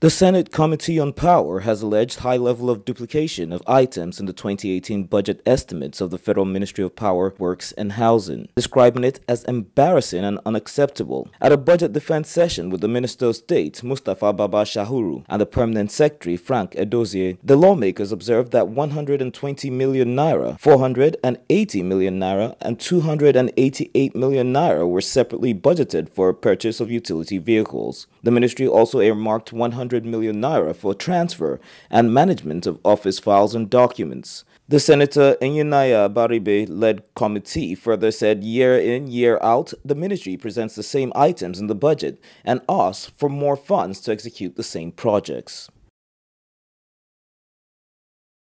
The Senate Committee on Power has alleged high level of duplication of items in the 2018 budget estimates of the Federal Ministry of Power, Works and Housing, describing it as embarrassing and unacceptable. At a budget defense session with the Minister of State, Mustapha Baba Shehuri, and the Permanent Secretary, Frank Edozien, the lawmakers observed that 120 million naira, 480 million naira, and 288 million naira were separately budgeted for a purchase of utility vehicles. The ministry also earmarked 100 million naira for transfer and management of office files and documents. The Senator Enyinnaya Abaribe led committee further said year in, year out, the ministry presents the same items in the budget and asks for more funds to execute the same projects.